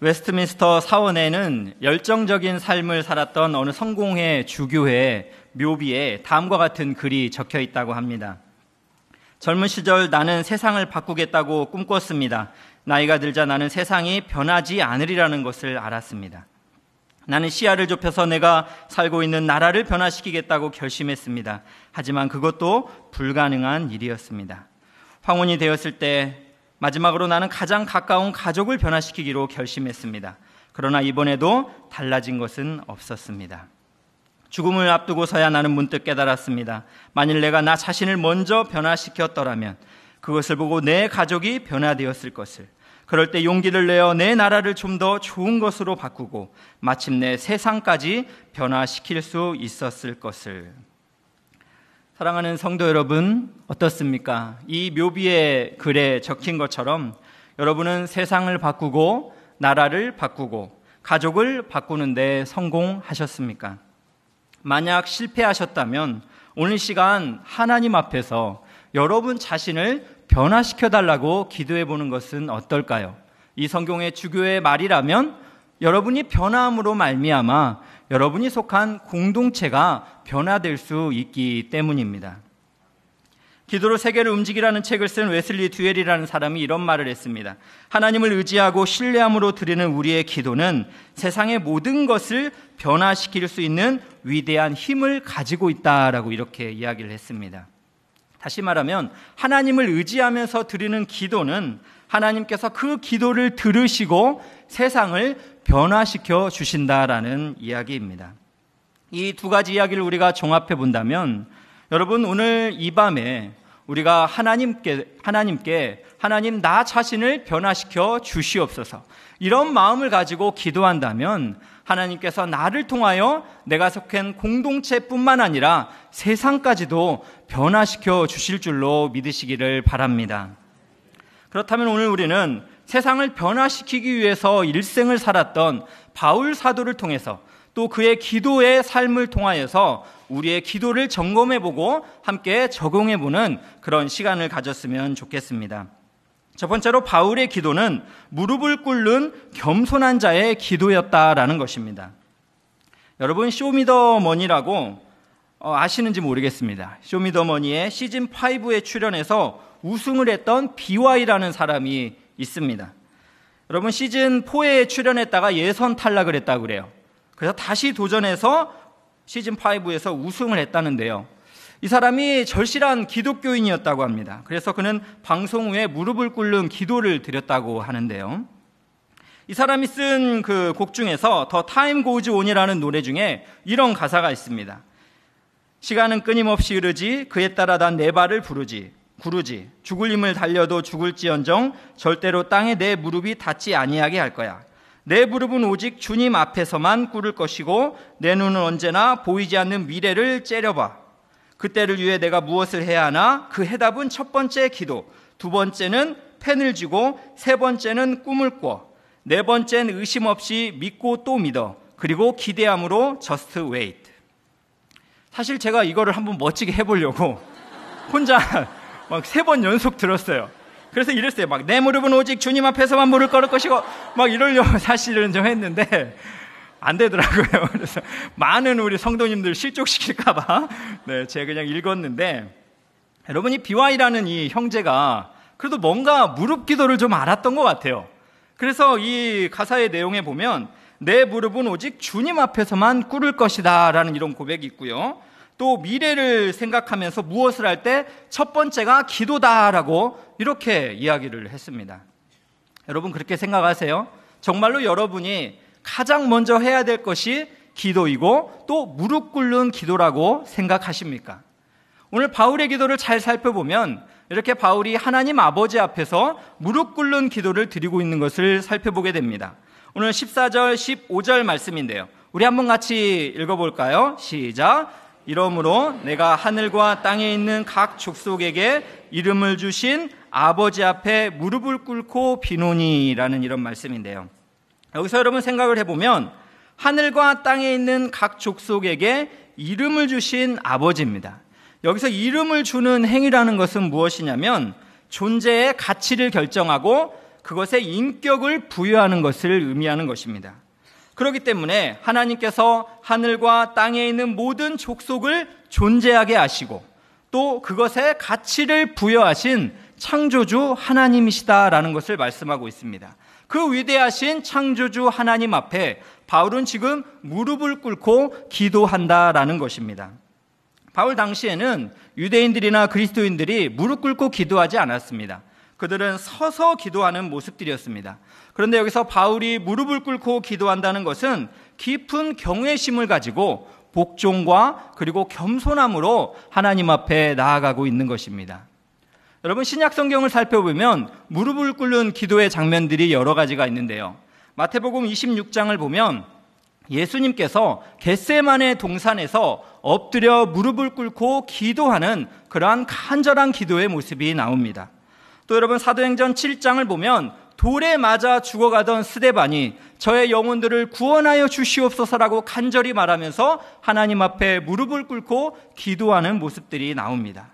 웨스트민스터 사원에는 열정적인 삶을 살았던 어느 성공회 주교회 묘비에 다음과 같은 글이 적혀 있다고 합니다. 젊은 시절 나는 세상을 바꾸겠다고 꿈꿨습니다. 나이가 들자 나는 세상이 변하지 않으리라는 것을 알았습니다. 나는 시야를 좁혀서 내가 살고 있는 나라를 변화시키겠다고 결심했습니다. 하지만 그것도 불가능한 일이었습니다. 황혼이 되었을 때 마지막으로 나는 가장 가까운 가족을 변화시키기로 결심했습니다. 그러나 이번에도 달라진 것은 없었습니다. 죽음을 앞두고서야 나는 문득 깨달았습니다. 만일 내가 나 자신을 먼저 변화시켰더라면 그것을 보고 내 가족이 변화되었을 것을. 그럴 때 용기를 내어 내 나라를 좀 더 좋은 것으로 바꾸고 마침내 세상까지 변화시킬 수 있었을 것을. 사랑하는 성도 여러분, 어떻습니까? 이 묘비의 글에 적힌 것처럼 여러분은 세상을 바꾸고 나라를 바꾸고 가족을 바꾸는데 성공하셨습니까? 만약 실패하셨다면 오늘 시간 하나님 앞에서 여러분 자신을 변화시켜 달라고 기도해 보는 것은 어떨까요? 이 성경의 주교의 말이라면 여러분이 변화함으로 말미암아 여러분이 속한 공동체가 변화될 수 있기 때문입니다. 기도로 세계를 움직이라는 책을 쓴 웨슬리 듀엘이라는 사람이 이런 말을 했습니다. 하나님을 의지하고 신뢰함으로 드리는 우리의 기도는 세상의 모든 것을 변화시킬 수 있는 위대한 힘을 가지고 있다라고 이렇게 이야기를 했습니다. 다시 말하면 하나님을 의지하면서 드리는 기도는 하나님께서 그 기도를 들으시고 세상을 변화시켜 주신다라는 이야기입니다. 이 두 가지 이야기를 우리가 종합해 본다면 여러분 오늘 이 밤에 우리가 하나님께 하나님께 하나님 나 자신을 변화시켜 주시옵소서. 이런 마음을 가지고 기도한다면 하나님께서 나를 통하여 내가 속한 공동체뿐만 아니라 세상까지도 변화시켜 주실 줄로 믿으시기를 바랍니다. 그렇다면 오늘 우리는 세상을 변화시키기 위해서 일생을 살았던 바울 사도를 통해서 또 그의 기도의 삶을 통하여서 우리의 기도를 점검해 보고 함께 적용해 보는 그런 시간을 가졌으면 좋겠습니다. 첫 번째로 바울의 기도는 무릎을 꿇는 겸손한 자의 기도였다라는 것입니다. 여러분 쇼미더머니라고 어, 아시는지 모르겠습니다. 쇼미더머니의 시즌 5에 출연해서 우승을 했던 BY라는 사람이 있습니다. 여러분 시즌 4에 출연했다가 예선 탈락을 했다고 그래요. 그래서 다시 도전해서 시즌 5에서 우승을 했다는데요. 이 사람이 절실한 기독교인이었다고 합니다. 그래서 그는 방송 후에 무릎을 꿇는 기도를 드렸다고 하는데요. 이 사람이 쓴 그 곡 중에서 더 타임 고즈 온이라는 노래 중에 이런 가사가 있습니다. 시간은 끊임없이 흐르지 그에 따라 난 내 발을 부르지 구르지 죽을 힘을 달려도 죽을지언정 절대로 땅에 내 무릎이 닿지 아니하게 할 거야. 내 무릎은 오직 주님 앞에서만 꿇을 것이고 내 눈은 언제나 보이지 않는 미래를 째려봐. 그때를 위해 내가 무엇을 해야 하나? 그 해답은 첫 번째 기도, 두 번째는 펜을 쥐고 세 번째는 꿈을 꿔. 네 번째는 의심 없이 믿고 또 믿어. 그리고 기대함으로 just wait. 사실 제가 이거를 한번 멋지게 해보려고 혼자 막 세 번 연속 들었어요. 그래서 이랬어요. 막 내 무릎은 오직 주님 앞에서만 무릎 꿇을 것이고 막 이러려고 사실은 좀 했는데 안 되더라고요. 그래서 많은 우리 성도님들 실족시킬까봐 네, 제가 그냥 읽었는데 여러분이 비와이라는 이 형제가 그래도 뭔가 무릎 기도를 좀 알았던 것 같아요. 그래서 이 가사의 내용에 보면 내 무릎은 오직 주님 앞에서만 꿇을 것이다 라는 이런 고백이 있고요. 또 미래를 생각하면서 무엇을 할 때 첫 번째가 기도다라고 이렇게 이야기를 했습니다. 여러분 그렇게 생각하세요? 정말로 여러분이 가장 먼저 해야 될 것이 기도이고 또 무릎 꿇는 기도라고 생각하십니까? 오늘 바울의 기도를 잘 살펴보면 이렇게 바울이 하나님 아버지 앞에서 무릎 꿇는 기도를 드리고 있는 것을 살펴보게 됩니다. 오늘 14절, 15절 말씀인데요. 우리 한번 같이 읽어볼까요? 시작. 이러므로 내가 하늘과 땅에 있는 각 족속에게 이름을 주신 아버지 앞에 무릎을 꿇고 비노니라는 이런 말씀인데요. 여기서 여러분 생각을 해보면 하늘과 땅에 있는 각 족속에게 이름을 주신 아버지입니다. 여기서 이름을 주는 행위라는 것은 무엇이냐면 존재의 가치를 결정하고 그것에 인격을 부여하는 것을 의미하는 것입니다. 그렇기 때문에 하나님께서 하늘과 땅에 있는 모든 족속을 존재하게 하시고 또 그것에 가치를 부여하신 창조주 하나님이시다라는 것을 말씀하고 있습니다. 그 위대하신 창조주 하나님 앞에 바울은 지금 무릎을 꿇고 기도한다라는 것입니다. 바울 당시에는 유대인들이나 그리스도인들이 무릎 꿇고 기도하지 않았습니다. 그들은 서서 기도하는 모습들이었습니다. 그런데 여기서 바울이 무릎을 꿇고 기도한다는 것은 깊은 경외심을 가지고 복종과 그리고 겸손함으로 하나님 앞에 나아가고 있는 것입니다. 여러분 신약 성경을 살펴보면 무릎을 꿇는 기도의 장면들이 여러 가지가 있는데요. 마태복음 26장을 보면 예수님께서 겟세만의 동산에서 엎드려 무릎을 꿇고 기도하는 그러한 간절한 기도의 모습이 나옵니다. 또 여러분 사도행전 7장을 보면 돌에 맞아 죽어가던 스데반이 저의 영혼들을 구원하여 주시옵소서라고 간절히 말하면서 하나님 앞에 무릎을 꿇고 기도하는 모습들이 나옵니다.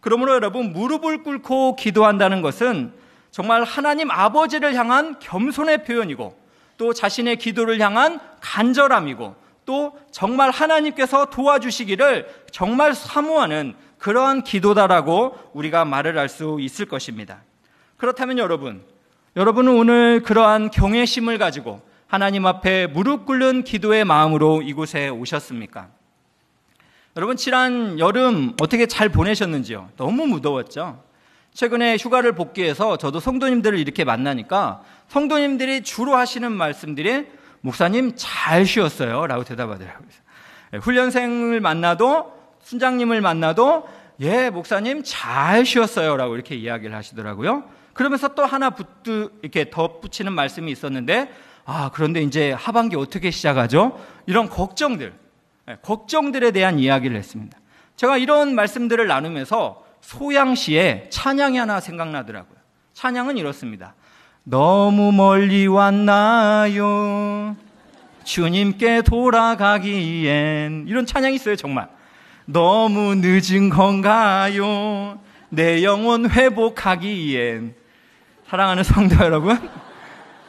그러므로 여러분 무릎을 꿇고 기도한다는 것은 정말 하나님 아버지를 향한 겸손의 표현이고 또 자신의 기도를 향한 간절함이고 또 정말 하나님께서 도와주시기를 정말 사모하는 그러한 기도다라고 우리가 말을 할 수 있을 것입니다. 그렇다면 여러분, 여러분은 오늘 그러한 경외심을 가지고 하나님 앞에 무릎 꿇는 기도의 마음으로 이곳에 오셨습니까? 여러분, 지난 여름 어떻게 잘 보내셨는지요? 너무 무더웠죠? 최근에 휴가를 복귀해서 저도 성도님들을 이렇게 만나니까 성도님들이 주로 하시는 말씀들이 목사님 잘 쉬었어요. 라고 대답하더라고요. 예, 훈련생을 만나도 순장님을 만나도 예, 목사님 잘 쉬었어요. 라고 이렇게 이야기를 하시더라고요. 그러면서 또 하나 붙 이렇게 덧붙이는 말씀이 있었는데 아, 그런데 이제 하반기 어떻게 시작하죠? 이런 걱정들, 예, 걱정들에 대한 이야기를 했습니다. 제가 이런 말씀들을 나누면서 소양시에 찬양이 하나 생각나더라고요. 찬양은 이렇습니다. 너무 멀리 왔나요? 주님께 돌아가기엔 이런 찬양이 있어요, 정말. 너무 늦은 건가요? 내 영혼 회복하기엔 사랑하는 성도 여러분,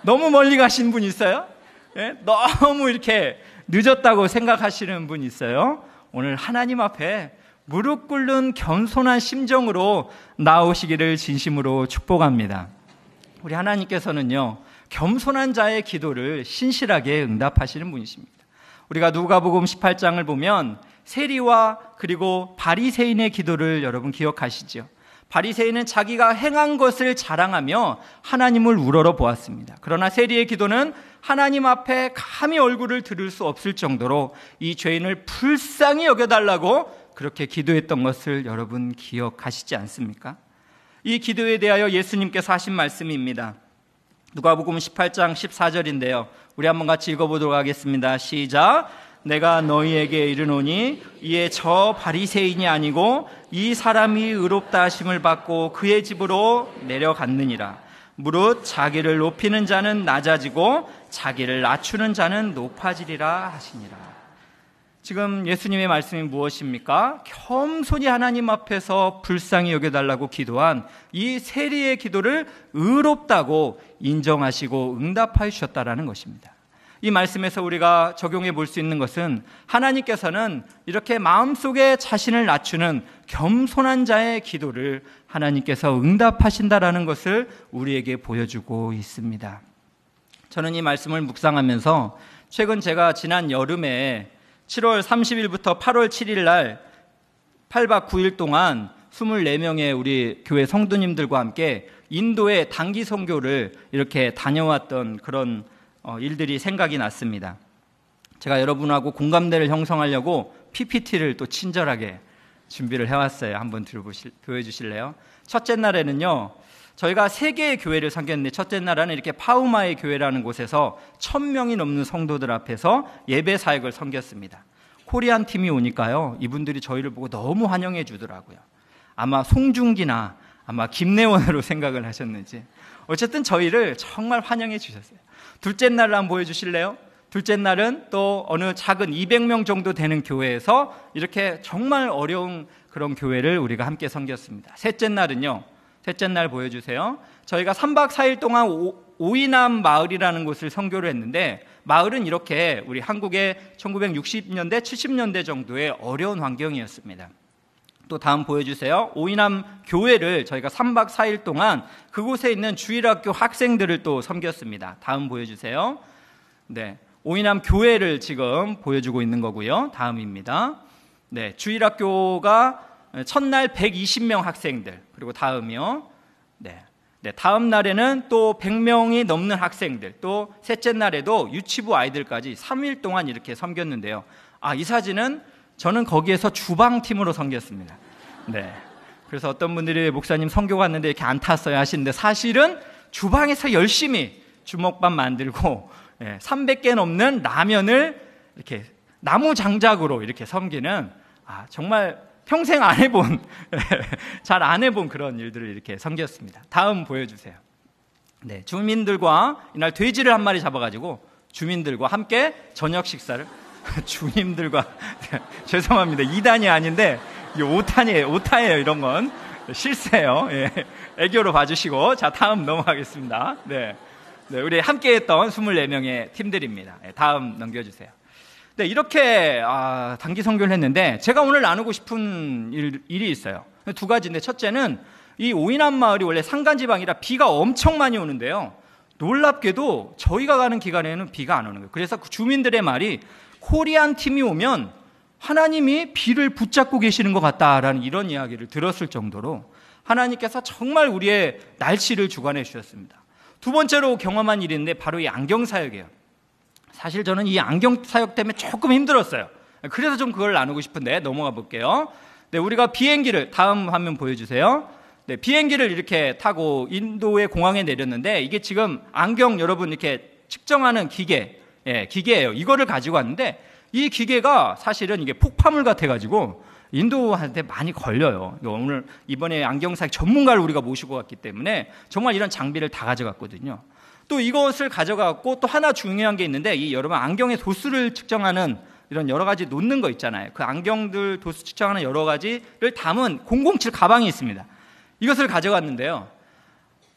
너무 멀리 가신 분 있어요? 네? 너무 이렇게 늦었다고 생각하시는 분 있어요? 오늘 하나님 앞에 무릎 꿇는 겸손한 심정으로 나오시기를 진심으로 축복합니다. 우리 하나님께서는요, 겸손한 자의 기도를 신실하게 응답하시는 분이십니다. 우리가 누가복음 18장을 보면 세리와 그리고 바리새인의 기도를 여러분 기억하시죠? 바리새인은 자기가 행한 것을 자랑하며 하나님을 우러러 보았습니다. 그러나 세리의 기도는 하나님 앞에 감히 얼굴을 들을 수 없을 정도로 이 죄인을 불쌍히 여겨달라고 그렇게 기도했던 것을 여러분 기억하시지 않습니까? 이 기도에 대하여 예수님께서 하신 말씀입니다. 누가복음 18장 14절인데요. 우리 한번 같이 읽어보도록 하겠습니다. 시작. 내가 너희에게 이르노니 이에 저 바리새인이 아니고 이 사람이 의롭다 하심을 받고 그의 집으로 내려갔느니라. 무릇 자기를 높이는 자는 낮아지고 자기를 낮추는 자는 높아지리라 하시니라. 지금 예수님의 말씀이 무엇입니까? 겸손히 하나님 앞에서 불쌍히 여겨달라고 기도한 이 세리의 기도를 의롭다고 인정하시고 응답하여 주셨다라는 것입니다. 이 말씀에서 우리가 적용해 볼 수 있는 것은 하나님께서는 이렇게 마음속에 자신을 낮추는 겸손한 자의 기도를 하나님께서 응답하신다라는 것을 우리에게 보여주고 있습니다. 저는 이 말씀을 묵상하면서 최근 제가 지난 여름에 7월 30일부터 8월 7일 날 8박 9일 동안 24명의 우리 교회 성도님들과 함께 인도의 단기 선교를 이렇게 다녀왔던 그런 어, 일들이 생각이 났습니다. 제가 여러분하고 공감대를 형성하려고 PPT를 또 친절하게 준비를 해왔어요. 한번 들어보실, 보여주실래요? 첫째 날에는요, 저희가 세 개의 교회를 섬겼는데 첫째 날에는 이렇게 파우마의 교회라는 곳에서 천 명이 넘는 성도들 앞에서 예배 사역을 섬겼습니다. 코리안 팀이 오니까요, 이분들이 저희를 보고 너무 환영해 주더라고요. 아마 송중기나 아마 김내원으로 생각을 하셨는지. 어쨌든 저희를 정말 환영해 주셨어요. 둘째 날을 한번 보여주실래요? 둘째 날은 또 어느 작은 200명 정도 되는 교회에서 이렇게 정말 어려운 그런 교회를 우리가 함께 섬겼습니다. 셋째 날은요, 셋째 날 보여주세요. 저희가 3박 4일 동안 오, 이남 마을이라는 곳을 선교를 했는데 마을은 이렇게 우리 한국의 1960년대, 70년대 정도의 어려운 환경이었습니다. 또 다음 보여주세요. 오이남 교회를 저희가 3박 4일 동안 그곳에 있는 주일학교 학생들을 또 섬겼습니다. 다음 보여주세요. 네. 오이남 교회를 지금 보여주고 있는 거고요. 다음입니다. 네. 주일학교가 첫날 120명 학생들, 그리고 다음이요. 네. 네, 다음 날에는 또 100명이 넘는 학생들, 또 셋째 날에도 유치부 아이들까지 3일 동안 이렇게 섬겼는데요. 아, 이 사진은 저는 거기에서 주방팀으로 섬겼습니다. 네. 그래서 어떤 분들이 목사님 성교 갔는데 이렇게 안 탔어요 하시는데 사실은 주방에서 열심히 주먹밥 만들고 300개 예, 넘는 라면을 이렇게 나무 장작으로 이렇게 섬기는 아, 정말 평생 안 해본, 잘 안 해본 그런 일들을 이렇게 섬겼습니다. 다음 보여주세요. 네, 주민들과 이날 돼지를 한 마리 잡아가지고 주민들과 함께 저녁 식사를 주님들과 죄송합니다. 2단이 아닌데 5탄이에요. 5타예요. 이런 건 실수예요. 예. 애교로 봐주시고 자 다음 넘어가겠습니다. 네, 네 우리 함께했던 24명의 팀들입니다. 네, 다음 넘겨주세요. 네, 이렇게 아, 단기 선교를 했는데 제가 오늘 나누고 싶은 일, 일이 있어요. 두 가지인데 첫째는 이 오이남 마을이 원래 산간지방이라 비가 엄청 많이 오는데요. 놀랍게도 저희가 가는 기간에는 비가 안 오는 거예요. 그래서 그 주민들의 말이 코리안 팀이 오면 하나님이 비를 붙잡고 계시는 것 같다라는 이런 이야기를 들었을 정도로 하나님께서 정말 우리의 날씨를 주관해 주셨습니다. 두 번째로 경험한 일인데 바로 이 안경 사역이에요. 사실 저는 이 안경 사역 때문에 조금 힘들었어요. 그래서 좀 그걸 나누고 싶은데 넘어가 볼게요. 네, 우리가 비행기를 다음 화면 보여주세요. 네, 비행기를 이렇게 타고 인도의 공항에 내렸는데 이게 지금 안경 여러분 이렇게 측정하는 기계 예, 기계예요. 이거를 가지고 왔는데 이 기계가 사실은 이게 폭파물 같아가지고 인도한테 많이 걸려요. 오늘 이번에 안경사 전문가를 우리가 모시고 왔기 때문에 정말 이런 장비를 다 가져갔거든요. 또 이것을 가져갔고 또 하나 중요한 게 있는데 이 여러분 안경의 도수를 측정하는 이런 여러 가지 놓는 거 있잖아요. 그 안경들 도수 측정하는 여러 가지를 담은 007 가방이 있습니다. 이것을 가져갔는데요.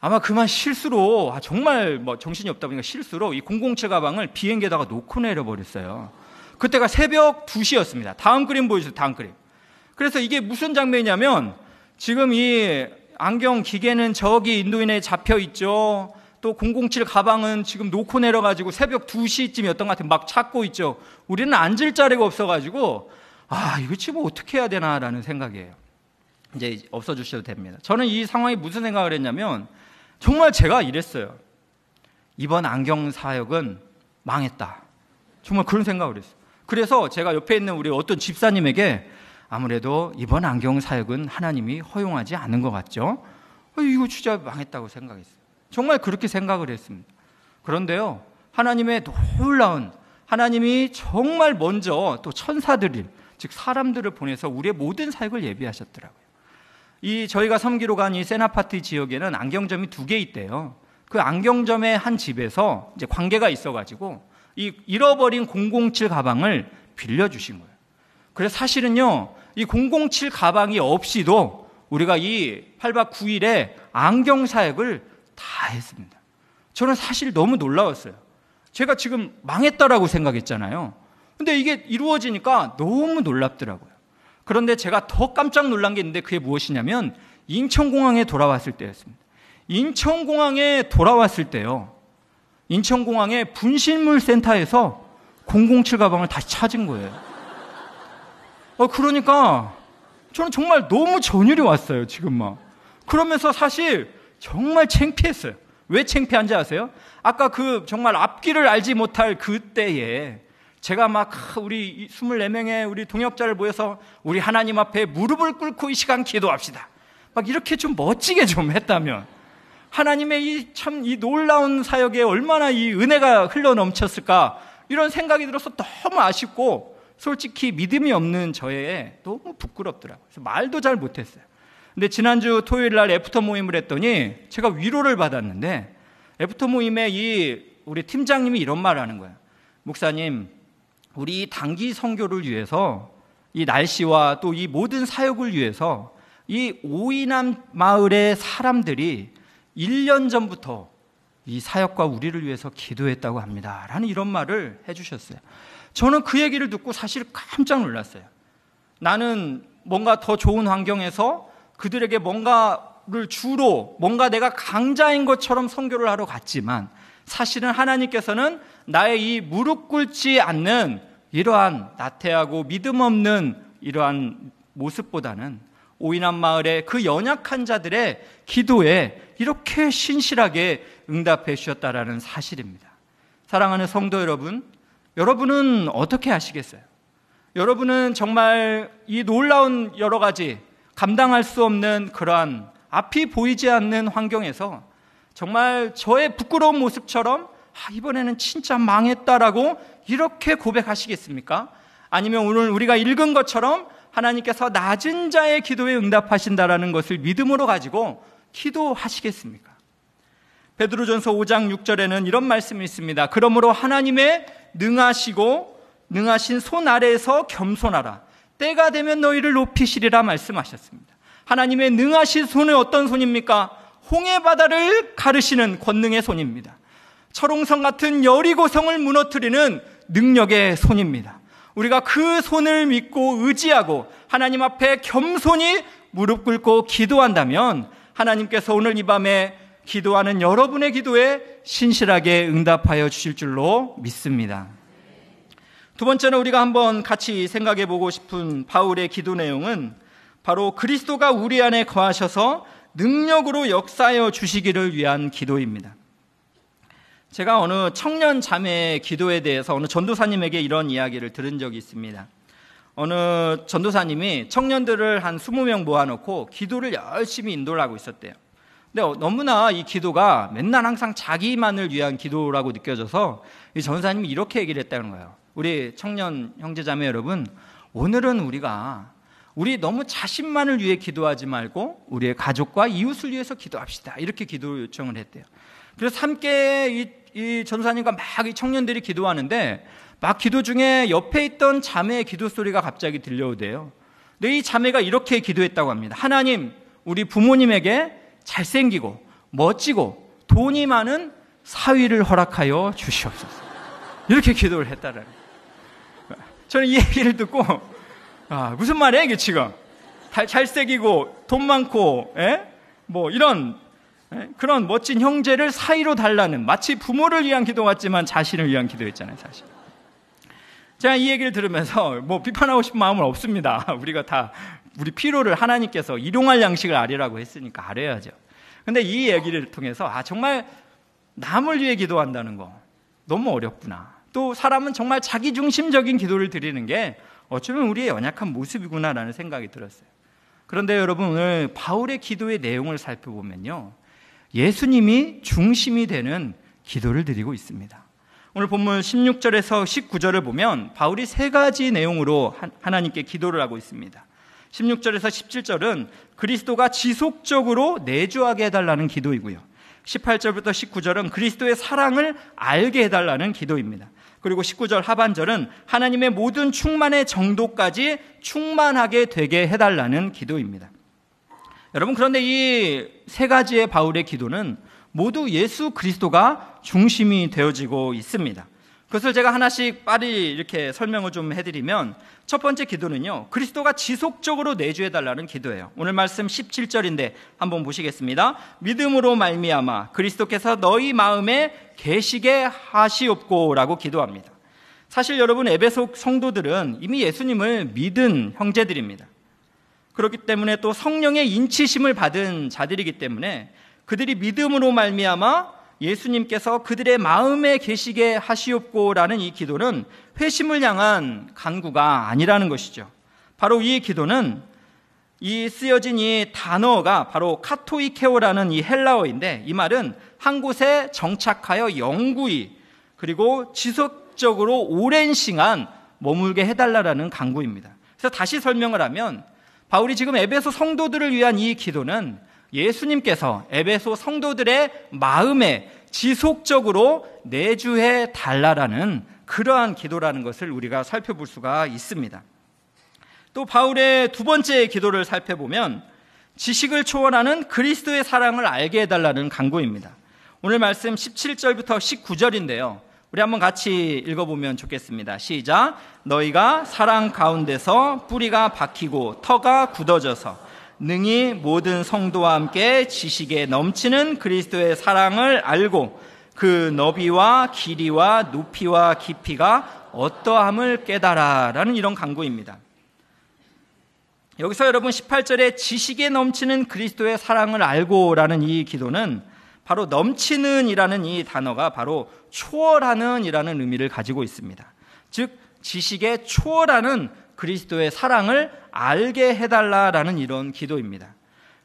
아마 그만 실수로 아, 정말 뭐 정신이 없다 보니까 실수로 이 007 가방을 비행기에다가 놓고 내려버렸어요. 그때가 새벽 2시였습니다. 다음 그림 보여주세요. 다음 그림. 그래서 이게 무슨 장면이냐면 지금 이 안경 기계는 저기 인도인에 잡혀 있죠. 또 007 가방은 지금 놓고 내려가지고 새벽 2시쯤이었던 것 같아요. 막 찾고 있죠. 우리는 앉을 자리가 없어가지고 아 이거 지금 어떻게 해야 되나라는 생각이에요. 이제 없어주셔도 됩니다. 저는 이 상황이 무슨 생각을 했냐면 정말 제가 이랬어요. 이번 안경 사역은 망했다. 정말 그런 생각을 했어요. 그래서 제가 옆에 있는 우리 어떤 집사님에게 아무래도 이번 안경 사역은 하나님이 허용하지 않는 것 같죠? 어, 이거 진짜 망했다고 생각했어요. 정말 그렇게 생각을 했습니다. 그런데요, 하나님의 놀라운 하나님이 정말 먼저 또 천사들을 즉 사람들을 보내서 우리의 모든 사역을 예비하셨더라고요. 이 저희가 섬기러 간이 세나파티 지역에는 안경점이 두 개 있대요. 그 안경점의 한 집에서 이제 관계가 있어가지고 이 잃어버린 007 가방을 빌려주신 거예요. 그래서 사실은요, 이 007 가방이 없이도 우리가 이 8박 9일에 안경 사역을 다 했습니다. 저는 사실 너무 놀라웠어요. 제가 지금 망했다라고 생각했잖아요. 근데 이게 이루어지니까 너무 놀랍더라고요. 그런데 제가 더 깜짝 놀란 게 있는데 그게 무엇이냐면 인천공항에 돌아왔을 때였습니다. 인천공항에 돌아왔을 때요. 인천공항의 분실물 센터에서 007 가방을 다시 찾은 거예요. 어, 그러니까 저는 정말 너무 전율이 왔어요, 지금 막. 그러면서 사실 정말 창피했어요. 왜 창피한지 아세요? 아까 그 정말 앞길을 알지 못할 그때에 제가 막 우리 24명의 우리 동역자를 모여서 우리 하나님 앞에 무릎을 꿇고 이 시간 기도합시다. 막 이렇게 좀 멋지게 좀 했다면 하나님의 이참이 놀라운 사역에 얼마나 이 은혜가 흘러 넘쳤을까 이런 생각이 들어서 너무 아쉽고 솔직히 믿음이 없는 저에 너무 부끄럽더라고요. 그래서 말도 잘 못했어요. 근데 지난주 토요일 날 after 모임을 했더니 제가 위로를 받았는데 after 모임에 이 우리 팀장님이 이런 말을 하는 거예요. 목사님, 우리 단기 선교를 위해서 이 날씨와 또 이 모든 사역을 위해서 이 오이남 마을의 사람들이 1년 전부터 이 사역과 우리를 위해서 기도했다고 합니다. 라는 이런 말을 해주셨어요. 저는 그 얘기를 듣고 사실 깜짝 놀랐어요. 나는 뭔가 더 좋은 환경에서 그들에게 뭔가를 주로 뭔가 내가 강자인 것처럼 선교를 하러 갔지만 사실은 하나님께서는 나의 이 무릎 꿇지 않는 이러한 나태하고 믿음 없는 이러한 모습보다는 오인한 마을의 그 연약한 자들의 기도에 이렇게 신실하게 응답해 주셨다라는 사실입니다. 사랑하는 성도 여러분, 여러분은 어떻게 하시겠어요? 여러분은 정말 이 놀라운 여러 가지 감당할 수 없는 그러한 앞이 보이지 않는 환경에서 정말 저의 부끄러운 모습처럼 아, 이번에는 진짜 망했다라고 이렇게 고백하시겠습니까? 아니면 오늘 우리가 읽은 것처럼 하나님께서 낮은 자의 기도에 응답하신다라는 것을 믿음으로 가지고 기도하시겠습니까? 베드로전서 5장 6절에는 이런 말씀이 있습니다. 그러므로 하나님의 능하시고 능하신 손 아래에서 겸손하라. 때가 되면 너희를 높이시리라 말씀하셨습니다. 하나님의 능하신 손은 어떤 손입니까? 홍해 바다를 가르시는 권능의 손입니다. 철옹성 같은 여리고성을 무너뜨리는 능력의 손입니다. 우리가 그 손을 믿고 의지하고 하나님 앞에 겸손히 무릎 꿇고 기도한다면 하나님께서 오늘 이 밤에 기도하는 여러분의 기도에 신실하게 응답하여 주실 줄로 믿습니다. 두 번째는 우리가 한번 같이 생각해 보고 싶은 바울의 기도 내용은 바로 그리스도가 우리 안에 거하셔서 능력으로 역사하여 주시기를 위한 기도입니다. 제가 어느 청년 자매 기도에 대해서 어느 전도사님에게 이런 이야기를 들은 적이 있습니다. 어느 전도사님이 청년들을 한 20명 모아놓고 기도를 열심히 인도를 하고 있었대요. 근데 너무나 이 기도가 맨날 항상 자기만을 위한 기도라고 느껴져서 이 전사님이 이렇게 얘기를 했다는 거예요. 우리 청년 형제자매 여러분, 오늘은 우리가 우리 너무 자신만을 위해 기도하지 말고 우리의 가족과 이웃을 위해서 기도합시다. 이렇게 기도 요청을 했대요. 그래서 함께 이, 이 전사님과 막 이 청년들이 기도하는데 막 기도 중에 옆에 있던 자매의 기도 소리가 갑자기 들려오대요. 근데 이 자매가 이렇게 기도했다고 합니다. 하나님, 우리 부모님에게 잘생기고 멋지고 돈이 많은 사위를 허락하여 주시옵소서. 이렇게 기도를 했다라는. 저는 이 얘기를 듣고 아, 무슨 말이야 이게 지금? 잘생기고 돈 많고 에? 예? 뭐 이런? 그런 멋진 형제를 사이로 달라는 마치 부모를 위한 기도 같지만 자신을 위한 기도였잖아요 사실. 제가 이 얘기를 들으면서 뭐 비판하고 싶은 마음은 없습니다. 우리가 다 우리 피로를 하나님께서 일용할 양식을 아리라고 했으니까 아려야죠. 근데 이 얘기를 통해서 아 정말 남을 위해 기도한다는 거 너무 어렵구나. 또 사람은 정말 자기 중심적인 기도를 드리는 게 어쩌면 우리의 연약한 모습이구나라는 생각이 들었어요. 그런데 여러분 오늘 바울의 기도의 내용을 살펴보면요. 예수님이 중심이 되는 기도를 드리고 있습니다. 오늘 본문 16절에서 19절을 보면 바울이 세 가지 내용으로 하나님께 기도를 하고 있습니다. 16절에서 17절은 그리스도가 지속적으로 내주하게 해달라는 기도이고요. 18절부터 19절은 그리스도의 사랑을 알게 해달라는 기도입니다. 그리고 19절 하반절은 하나님의 모든 충만의 정도까지 충만하게 되게 해달라는 기도입니다. 여러분, 그런데 이 세 가지의 바울의 기도는 모두 예수 그리스도가 중심이 되어지고 있습니다. 그것을 제가 하나씩 빨리 이렇게 설명을 좀 해드리면 첫 번째 기도는요, 그리스도가 지속적으로 내주해 달라는 기도예요. 오늘 말씀 17절인데 한번 보시겠습니다. 믿음으로 말미암아 그리스도께서 너희 마음에 계시게 하시옵고라고 기도합니다. 사실 여러분 에베소 성도들은 이미 예수님을 믿은 형제들입니다. 그렇기 때문에 또 성령의 인치심을 받은 자들이기 때문에 그들이 믿음으로 말미암아 예수님께서 그들의 마음에 계시게 하시옵고라는 이 기도는 회심을 향한 간구가 아니라는 것이죠. 바로 이 기도는 이 쓰여진 이 단어가 바로 카토이케오라는 이 헬라어인데 이 말은 한 곳에 정착하여 영구히 그리고 지속적으로 오랜 시간 머물게 해달라라는 간구입니다. 그래서 다시 설명을 하면 바울이 지금 에베소 성도들을 위한 이 기도는 예수님께서 에베소 성도들의 마음에 지속적으로 내주해 달라라는 그러한 기도라는 것을 우리가 살펴볼 수가 있습니다. 또 바울의 두 번째 기도를 살펴보면 지식을 초월하는 그리스도의 사랑을 알게 해달라는 강구입니다. 오늘 말씀 17절부터 19절인데요. 우리 한번 같이 읽어보면 좋겠습니다. 시작. 너희가 사랑 가운데서 뿌리가 박히고 터가 굳어져서 능히 모든 성도와 함께 지식에 넘치는 그리스도의 사랑을 알고 그 너비와 길이와 높이와 깊이가 어떠함을 깨달아라는 이런 강구입니다. 여기서 여러분 18절에 지식에 넘치는 그리스도의 사랑을 알고라는 이 기도는 바로 넘치는 이라는 이 단어가 바로 초월하는 이라는 의미를 가지고 있습니다. 즉 지식에 초월하는 그리스도의 사랑을 알게 해달라라는 이런 기도입니다.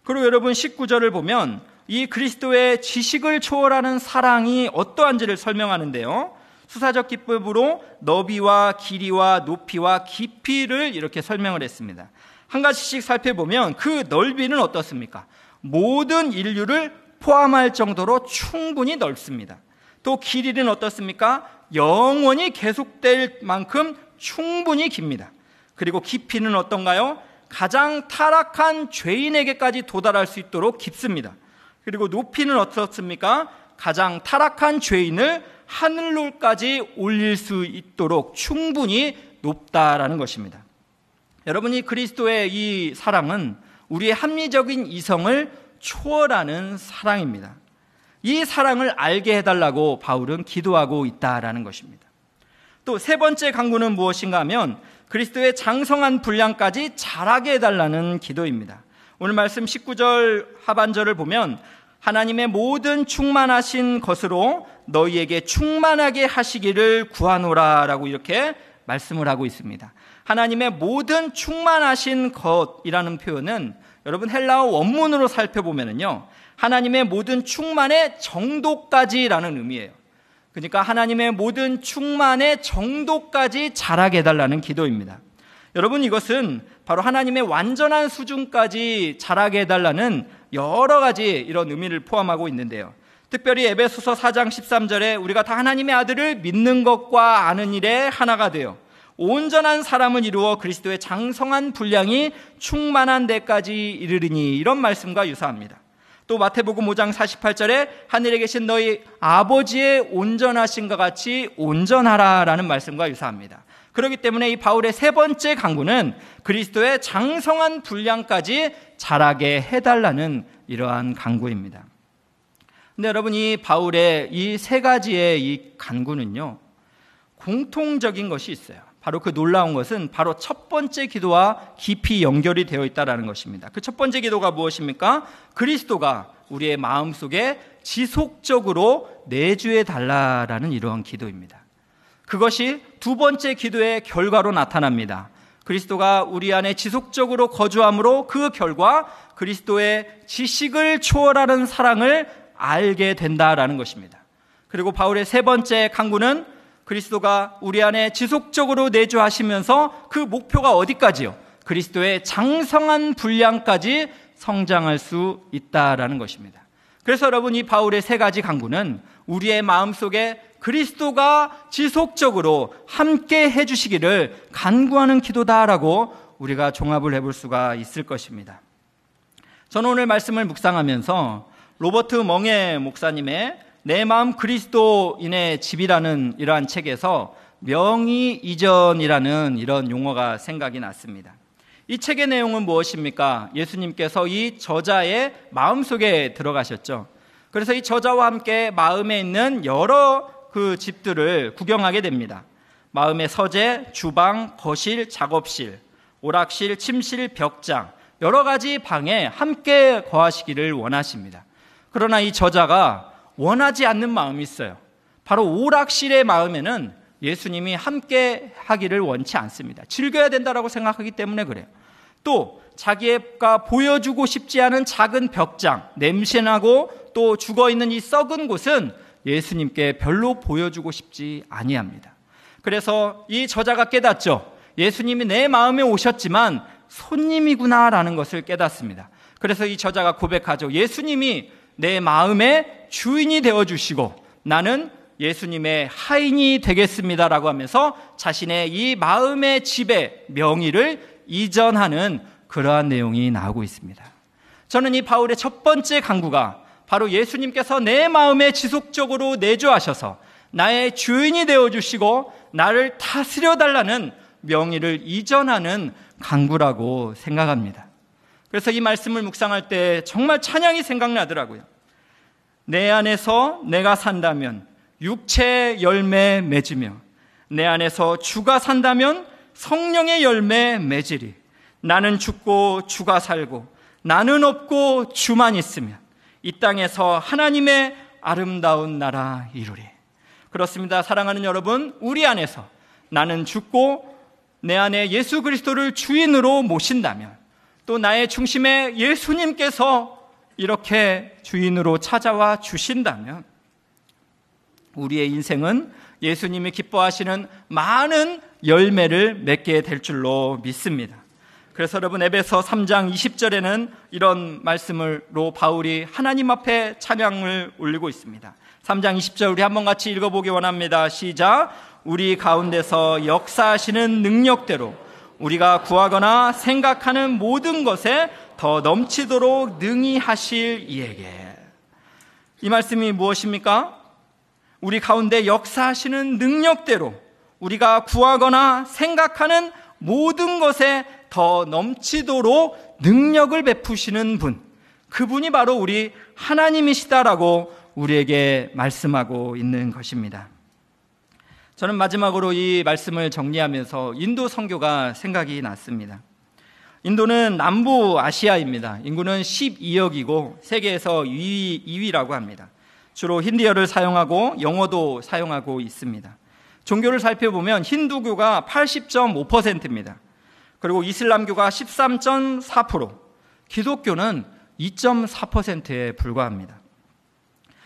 그리고 여러분 19절을 보면 이 그리스도의 지식을 초월하는 사랑이 어떠한지를 설명하는데요. 수사적 기법으로 너비와 길이와 높이와 깊이를 이렇게 설명을 했습니다. 한 가지씩 살펴보면 그 넓이는 어떻습니까? 모든 인류를 포함할 정도로 충분히 넓습니다. 또 길이는 어떻습니까? 영원히 계속될 만큼 충분히 깁니다. 그리고 깊이는 어떤가요? 가장 타락한 죄인에게까지 도달할 수 있도록 깊습니다. 그리고 높이는 어떻습니까? 가장 타락한 죄인을 하늘로까지 올릴 수 있도록 충분히 높다라는 것입니다. 여러분이 그리스도의 이 사랑은 우리의 합리적인 이성을 초월하는 사랑입니다. 이 사랑을 알게 해달라고 바울은 기도하고 있다라는 것입니다. 또 세 번째 강구는 무엇인가 하면 그리스도의 장성한 분량까지 자라게 해달라는 기도입니다. 오늘 말씀 19절 하반절을 보면 하나님의 모든 충만하신 것으로 너희에게 충만하게 하시기를 구하노라 라고 이렇게 말씀을 하고 있습니다. 하나님의 모든 충만하신 것이라는 표현은 여러분 헬라어 원문으로 살펴보면요. 하나님의 모든 충만의 정도까지라는 의미예요. 그러니까 하나님의 모든 충만의 정도까지 자라게 해달라는 기도입니다. 여러분 이것은 바로 하나님의 완전한 수준까지 자라게 해달라는 여러 가지 이런 의미를 포함하고 있는데요. 특별히 에베소서 4장 13절에 우리가 다 하나님의 아들을 믿는 것과 아는 일에 하나가 되어 온전한 사람을 이루어 그리스도의 장성한 분량이 충만한 데까지 이르르니 이런 말씀과 유사합니다. 또 마태복음 5장 48절에 하늘에 계신 너희 아버지의 온전하신것 같이 온전하라라는 말씀과 유사합니다. 그렇기 때문에 이 바울의 세 번째 강구는 그리스도의 장성한 분량까지 자라게 해달라는 이러한 강구입니다. 근데 여러분 이 바울의 이 세 가지의 이 간구는요 공통적인 것이 있어요. 바로 그 놀라운 것은 바로 첫 번째 기도와 깊이 연결이 되어 있다는 것입니다. 그 첫 번째 기도가 무엇입니까? 그리스도가 우리의 마음 속에 지속적으로 내주해 달라라는 이러한 기도입니다. 그것이 두 번째 기도의 결과로 나타납니다. 그리스도가 우리 안에 지속적으로 거주함으로 그 결과 그리스도의 지식을 초월하는 사랑을 알게 된다라는 것입니다. 그리고 바울의 세 번째 강구는 그리스도가 우리 안에 지속적으로 내주하시면서 그 목표가 어디까지요? 그리스도의 장성한 분량까지 성장할 수 있다라는 것입니다. 그래서 여러분 이 바울의 세 가지 강구는 우리의 마음 속에 그리스도가 지속적으로 함께 해 주시기를 간구하는 기도다라고 우리가 종합을 해볼 수가 있을 것입니다. 저는 오늘 말씀을 묵상하면서 로버트 멍에 목사님의 내 마음 그리스도인의 집이라는 이러한 책에서 명의 이전이라는 이런 용어가 생각이 났습니다. 이 책의 내용은 무엇입니까? 예수님께서 이 저자의 마음속에 들어가셨죠. 그래서 이 저자와 함께 마음에 있는 여러 그 집들을 구경하게 됩니다. 마음의 서재, 주방, 거실, 작업실, 오락실, 침실, 벽장, 여러 가지 방에 함께 거하시기를 원하십니다. 그러나 이 저자가 원하지 않는 마음이 있어요. 바로 오락실의 마음에는 예수님이 함께 하기를 원치 않습니다. 즐겨야 된다라고 생각하기 때문에 그래요. 또 자기가 보여주고 싶지 않은 작은 벽장, 냄새나고 또 죽어 있는 이 썩은 곳은 예수님께 별로 보여주고 싶지 아니합니다. 그래서 이 저자가 깨닫죠. 예수님이 내 마음에 오셨지만 손님이구나라는 것을 깨닫습니다. 그래서 이 저자가 고백하죠. 예수님이 내 마음의 주인이 되어 주시고 나는 예수님의 하인이 되겠습니다라고 하면서 자신의 이 마음의 집의 명의를 이전하는 그러한 내용이 나오고 있습니다. 저는 이 바울의 첫 번째 강구가 바로 예수님께서 내 마음에 지속적으로 내주하셔서 나의 주인이 되어 주시고 나를 다스려 달라는 명의를 이전하는 강구라고 생각합니다. 그래서 이 말씀을 묵상할 때 정말 찬양이 생각나더라고요. 내 안에서 내가 산다면 육체 열매 맺으며 내 안에서 주가 산다면 성령의 열매 맺으리. 나는 죽고 주가 살고 나는 없고 주만 있으면 이 땅에서 하나님의 아름다운 나라 이루리. 그렇습니다. 사랑하는 여러분, 우리 안에서 나는 죽고 내 안에 예수 그리스도를 주인으로 모신다면 또 나의 중심에 예수님께서 이렇게 주인으로 찾아와 주신다면 우리의 인생은 예수님이 기뻐하시는 많은 열매를 맺게 될 줄로 믿습니다. 그래서 여러분 에베소 3장 20절에는 이런 말씀으로 바울이 하나님 앞에 찬양을 올리고 있습니다. 3장 20절 우리 한번 같이 읽어보기 원합니다. 시작. 우리 가운데서 역사하시는 능력대로 우리가 구하거나 생각하는 모든 것에 더 넘치도록 능히 하실 이에게. 이 말씀이 무엇입니까? 우리 가운데 역사하시는 능력대로 우리가 구하거나 생각하는 모든 것에 더 넘치도록 능력을 베푸시는 분. 그분이 바로 우리 하나님이시다라고 우리에게 말씀하고 있는 것입니다. 저는 마지막으로 이 말씀을 정리하면서 인도 선교가 생각이 났습니다. 인도는 남부 아시아입니다. 인구는 12억이고 세계에서 2위, 2위라고 합니다. 주로 힌디어를 사용하고 영어도 사용하고 있습니다. 종교를 살펴보면 힌두교가 80.5%입니다. 그리고 이슬람교가 13.4%, 기독교는 2.4%에 불과합니다.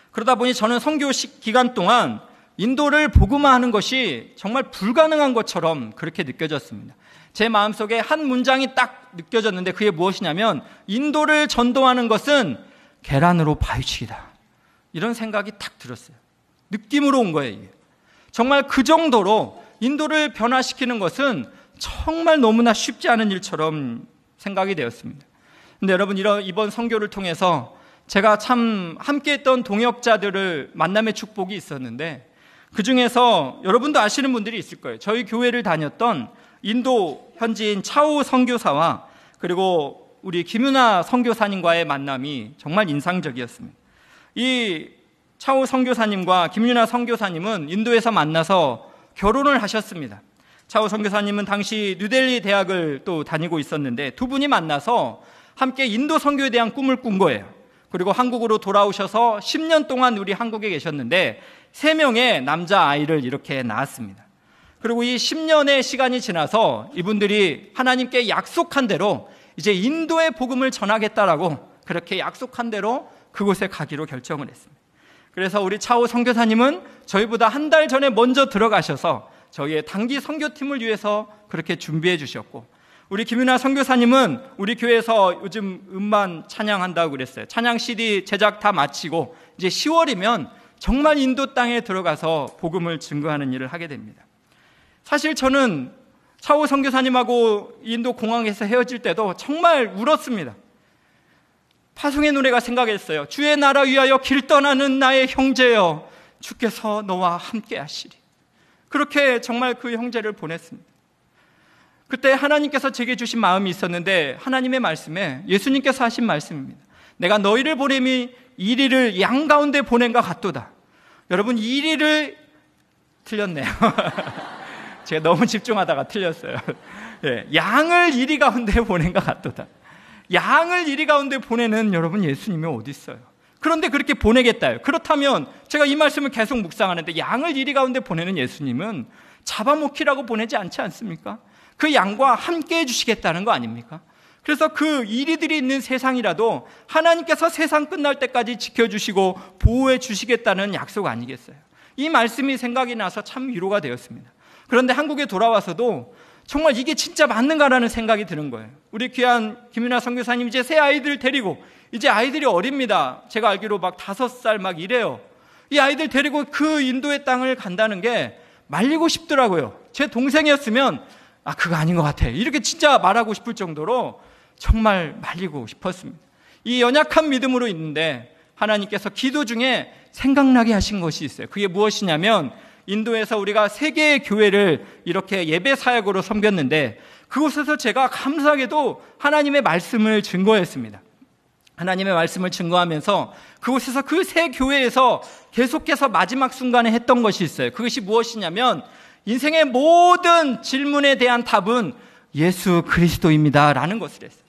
그러다 보니 저는 선교 기간 동안 인도를 복음화하는 것이 정말 불가능한 것처럼 그렇게 느껴졌습니다. 제 마음속에 한 문장이 딱 느껴졌는데 그게 무엇이냐면 인도를 전도하는 것은 계란으로 파헤치기다. 이런 생각이 딱 들었어요. 느낌으로 온 거예요. 이게. 정말 그 정도로 인도를 변화시키는 것은 정말 너무나 쉽지 않은 일처럼 생각이 되었습니다. 근데 여러분 이런 이번 선교를 통해서 제가 참 함께 했던 동역자들을 만남의 축복이 있었는데 그 중에서 여러분도 아시는 분들이 있을 거예요. 저희 교회를 다녔던 인도 현지인 차우 선교사와 그리고 우리 김윤아 선교사님과의 만남이 정말 인상적이었습니다. 이 차우 선교사님과 김윤아 선교사님은 인도에서 만나서 결혼을 하셨습니다. 차우 선교사님은 당시 뉴델리 대학을 또 다니고 있었는데 두 분이 만나서 함께 인도 선교에 대한 꿈을 꾼 거예요. 그리고 한국으로 돌아오셔서 10년 동안 우리 한국에 계셨는데 세 명의 남자 아이를 이렇게 낳았습니다. 그리고 이 10년의 시간이 지나서 이분들이 하나님께 약속한 대로 이제 인도의 복음을 전하겠다라고 그렇게 약속한 대로 그곳에 가기로 결정을 했습니다. 그래서 우리 차오 선교사님은 저희보다 한 달 전에 먼저 들어가셔서 저희의 단기 선교팀을 위해서 그렇게 준비해 주셨고 우리 김윤아 선교사님은 우리 교회에서 요즘 음반 찬양한다고 그랬어요. 찬양 CD 제작 다 마치고 이제 10월이면 정말 인도 땅에 들어가서 복음을 증거하는 일을 하게 됩니다. 사실 저는 차오 선교사님하고 인도 공항에서 헤어질 때도 정말 울었습니다. 파송의 노래가 생각했어요. 주의 나라 위하여 길 떠나는 나의 형제여, 주께서 너와 함께 하시리. 그렇게 정말 그 형제를 보냈습니다. 그때 하나님께서 제게 주신 마음이 있었는데 하나님의 말씀에 예수님께서 하신 말씀입니다. 내가 너희를 보냄이 이리를 양 가운데 보낸 것 같도다. 여러분 이리를 틀렸네요. 제가 너무 집중하다가 틀렸어요. 예, 양을 이리 가운데 보낸 것 같도다. 양을 이리 가운데 보내는 여러분 예수님이 어디 있어요? 그런데 그렇게 보내겠다요. 그렇다면 제가 이 말씀을 계속 묵상하는데 양을 이리 가운데 보내는 예수님은 잡아먹히라고 보내지 않지 않습니까? 그 양과 함께 해주시겠다는 거 아닙니까? 그래서 그 이리들이 있는 세상이라도 하나님께서 세상 끝날 때까지 지켜주시고 보호해 주시겠다는 약속 아니겠어요? 이 말씀이 생각이 나서 참 위로가 되었습니다. 그런데 한국에 돌아와서도 정말 이게 진짜 맞는가라는 생각이 드는 거예요. 우리 귀한 김윤아 선교사님 이제 새 아이들 데리고 이제 아이들이 어립니다. 제가 알기로 막 다섯 살 막 이래요. 이 아이들 데리고 그 인도의 땅을 간다는 게 말리고 싶더라고요. 제 동생이었으면 아 그거 아닌 것 같아. 이렇게 진짜 말하고 싶을 정도로 정말 말리고 싶었습니다. 이 연약한 믿음으로 있는데 하나님께서 기도 중에 생각나게 하신 것이 있어요. 그게 무엇이냐면 인도에서 우리가 세 개의 교회를 이렇게 예배 사역으로 섬겼는데 그곳에서 제가 감사하게도 하나님의 말씀을 증거했습니다. 하나님의 말씀을 증거하면서 그곳에서 그 세 교회에서 계속해서 마지막 순간에 했던 것이 있어요. 그것이 무엇이냐면 인생의 모든 질문에 대한 답은 예수 그리스도입니다. 라는 것을 했어요.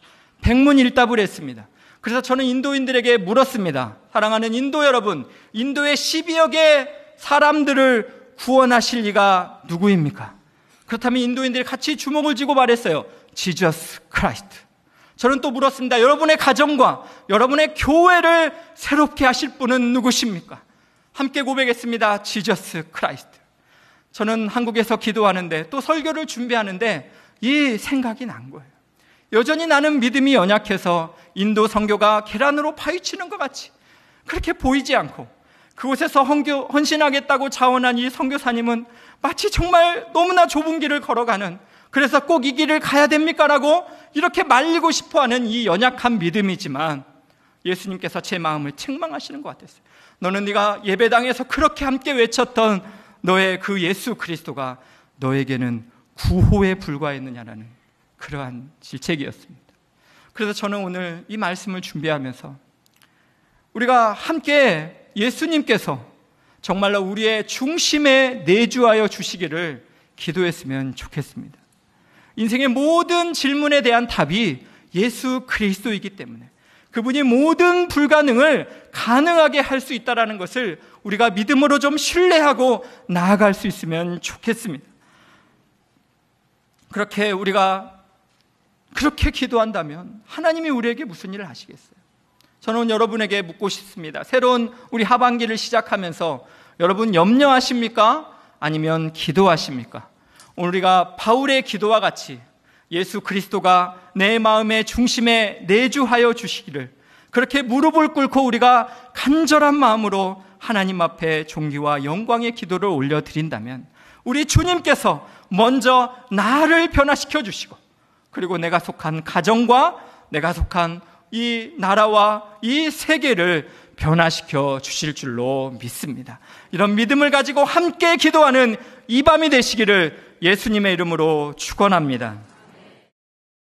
백문일답을 했습니다. 그래서 저는 인도인들에게 물었습니다. 사랑하는 인도 여러분, 인도의 12여 개 사람들을 구원하실 이가 누구입니까? 그렇다면 인도인들이 같이 주먹을 쥐고 말했어요. Jesus Christ. 저는 또 물었습니다. 여러분의 가정과 여러분의 교회를 새롭게 하실 분은 누구십니까? 함께 고백했습니다. Jesus Christ. 저는 한국에서 기도하는데 또 설교를 준비하는데 이 생각이 난 거예요. 여전히 나는 믿음이 연약해서 인도 선교가 계란으로 바위 치는 것 같이 그렇게 보이지 않고 그곳에서 헌교, 헌신하겠다고 자원한 이 선교사님은 마치 정말 너무나 좁은 길을 걸어가는 그래서 꼭 이 길을 가야 됩니까? 라고 이렇게 말리고 싶어 하는 이 연약한 믿음이지만 예수님께서 제 마음을 책망하시는 것 같았어요. 너는 네가 예배당에서 그렇게 함께 외쳤던 너의 그 예수 그리스도가 너에게는 구호에 불과했느냐라는 그러한 질책이었습니다. 그래서 저는 오늘 이 말씀을 준비하면서 우리가 함께 예수님께서 정말로 우리의 중심에 내주하여 주시기를 기도했으면 좋겠습니다. 인생의 모든 질문에 대한 답이 예수 그리스도이기 때문에 그분이 모든 불가능을 가능하게 할 수 있다라는 것을 우리가 믿음으로 좀 신뢰하고 나아갈 수 있으면 좋겠습니다. 그렇게 우리가 그렇게 기도한다면 하나님이 우리에게 무슨 일을 하시겠어요? 저는 여러분에게 묻고 싶습니다. 새로운 우리 하반기를 시작하면서 여러분 염려하십니까? 아니면 기도하십니까? 우리가 바울의 기도와 같이 예수 그리스도가 내 마음의 중심에 내주하여 주시기를 그렇게 무릎을 꿇고 우리가 간절한 마음으로 하나님 앞에 존귀와 영광의 기도를 올려드린다면 우리 주님께서 먼저 나를 변화시켜 주시고 그리고 내가 속한 가정과 내가 속한 이 나라와 이 세계를 변화시켜 주실 줄로 믿습니다. 이런 믿음을 가지고 함께 기도하는 이 밤이 되시기를 예수님의 이름으로 축원합니다.